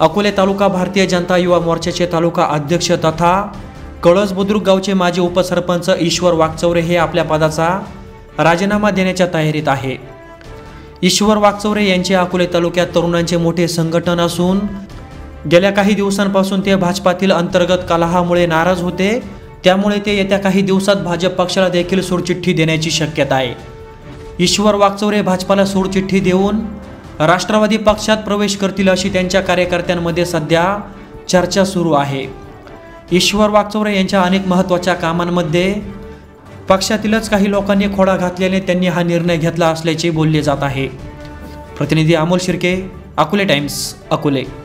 अकोले तालुका भारतीय जनता युवा मोर्चाचे तालुका अध्यक्ष तथा कळस बुद्रुक गावचे माजी उपसरपंच ईश्वर वागचौरे हे आपल्या पदाचा राजीनामा देण्याच्या तयारीत आहे. ईश्वर वागचौरे यांचे अकोले तालुक्यात तरुणांचे मोठे संघटन असून गेल्या काही दिवसांपासून ते भाजपातील अंतर्गत कलहामुळे नाराज होते. त्यामुळे ते येत्या काही दिवसात भाजप पक्षाला देखील सोडचिठ्ठी देण्याची शक्यता आहे. ईश्वर वागचौरे भाजपाला सोडचिठ्ठी देऊन राष्ट्रवादी पक्षात प्रवेश करतील अशी त्यांच्या कार्यकर्त्यांमध्ये सध्या चर्चा सुरू आहे. ईश्वर वागचौरे यांच्या अनेक महत्त्वाच्या कामांमध्ये पक्षातीलच काही लोकांनी खोडा घातल्याने त्यांनी हा निर्णय घेतला असल्याचे बोलले जात आहे. प्रतिनिधी अमोल शिर्के अकोले टाइम्स अकोले.